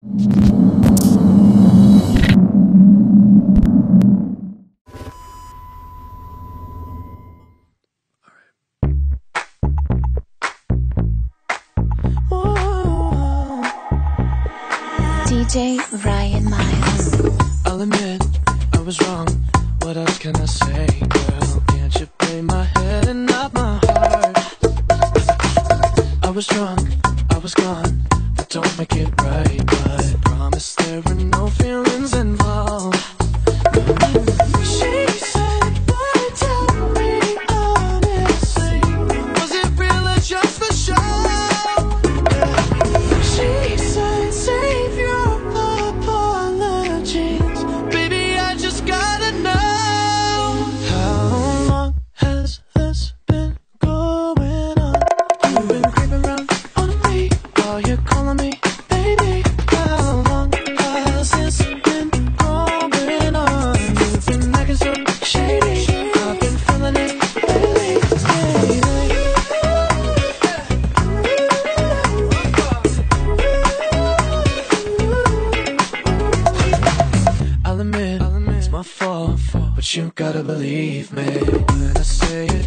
DJ Ryan Miles. I'll admit I was wrong. What else can I say, girl? Can't you play my head and not my heart? I was drunk, I was gone. Don't make it right, but But you gotta believe me. When I say